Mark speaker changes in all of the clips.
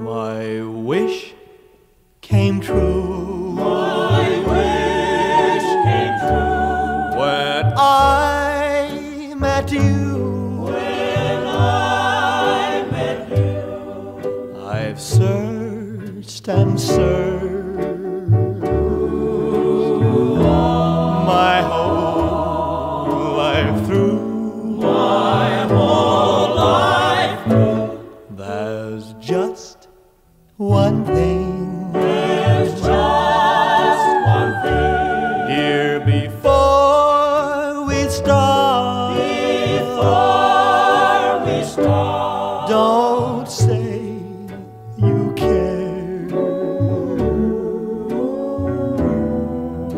Speaker 1: My wish came true.
Speaker 2: My wish came true
Speaker 1: when I met you.
Speaker 2: when I met you.
Speaker 1: I've searched and searched my whole life through.
Speaker 2: My whole life through.
Speaker 1: There's just one thing,
Speaker 2: There's just one thing.
Speaker 1: Dear, before we start.
Speaker 2: before we start.
Speaker 1: Don't say you care.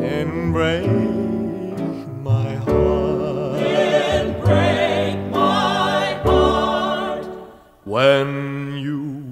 Speaker 1: And break my heart.
Speaker 2: And break my heart.
Speaker 1: When you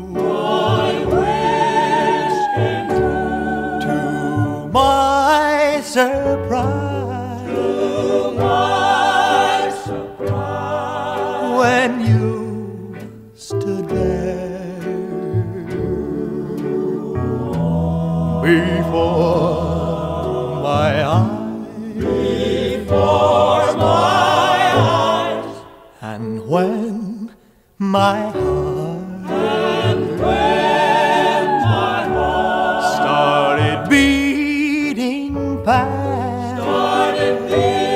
Speaker 1: surprise. To my surprise. When you stood there before my eyes. Before
Speaker 2: my eyes. And
Speaker 1: when my heart. pie. Started me.